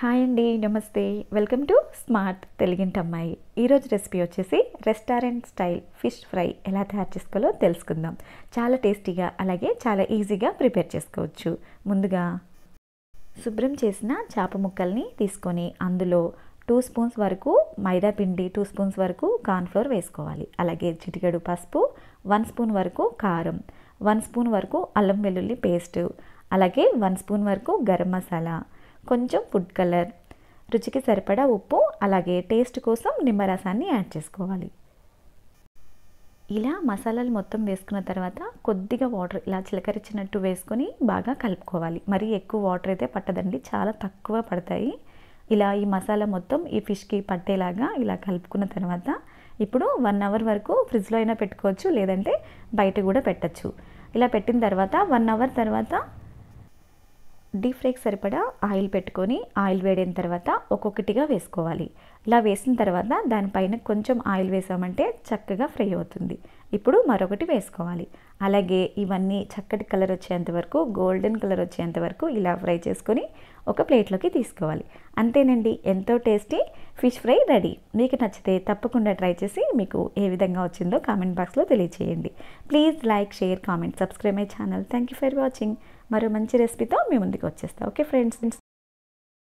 Hi అండి నమస్తే. Welcome to smart తెలుగింటి అమ్మాయి. ఈరోజు రెసిపీ వచ్చేసి రెస్టారెంట్ స్టైల్ ఫిష్ ఫ్రై ఎలా తయారు చేసుకోవాలో తెలుసుకుందాం. చాలా టేస్టీగా అలాగే చాలా ఈజీగా ప్రిపేర్ చేసుకోవచ్చు. ముందుగా శుభ్రం చేసిన చేప ముక్కల్ని తీసుకొని అందులో టూ స్పూన్స్ వరకు మైదా పిండి టూ స్పూన్స్ వరకు కార్న్ఫ్లోర్ వేసుకోవాలి. అలాగే చిటికెడు పసుపు వన్ స్పూన్ వరకు కారం వన్ స్పూన్ వరకు అల్లం వెల్లుల్లి పేస్ట్ అలాగే వన్ స్పూన్ వరకు గరం మసాలా కొంచెం ఫుడ్ కలర్. రుచికి సరిపడా ఉప్పు అలాగే టేస్ట్ కోసం నిమ్మరసాన్ని యాడ్ చేసుకోవాలి. ఇలా మసాలాలు మొత్తం వేసుకున్న తర్వాత కొద్దిగా వాటర్ ఇలా చిలకరించినట్టు వేసుకొని బాగా కలుపుకోవాలి. మరీ ఎక్కువ వాటర్ అయితే పట్టదండి చాలా తక్కువ పడతాయి. ఇలా ఈ మసాలా మొత్తం ఈ ఫిష్కి పట్టేలాగా ఇలా కలుపుకున్న తర్వాత ఇప్పుడు వన్ అవర్ వరకు ఫ్రిడ్జ్లో అయినా పెట్టుకోవచ్చు లేదంటే బయట కూడా పెట్టచ్చు. ఇలా పెట్టిన తర్వాత వన్ అవర్ తర్వాత డీప్ ఫ్రైకి సరిపడా ఆయిల్ పెట్టుకొని ఆయిల్ వేడిన తర్వాత ఒక్కొక్కటిగా వేసుకోవాలి. ఇలా వేసిన తర్వాత దానిపైన కొంచెం ఆయిల్ వేసామంటే చక్కగా ఫ్రై అవుతుంది. ఇప్పుడు మరొకటి వేసుకోవాలి. అలాగే ఇవన్నీ చక్కటి కలర్ వచ్చేంత వరకు గోల్డెన్ కలర్ వచ్చేంత వరకు ఇలా ఫ్రై చేసుకొని ఒక ప్లేట్లోకి తీసుకోవాలి. అంతేనండి ఎంతో టేస్టీ ఫిష్ ఫ్రై రెడీ. మీకు నచ్చితే తప్పకుండా ట్రై చేసి మీకు ఏ విధంగా వచ్చిందో కామెంట్ బాక్స్లో తెలియచేయండి. Please like share comment subscribe my channel. Thank you for watching. మరో మంచి రెసిపీతో మీ ముందుకు వచ్చేస్తా. Okay friends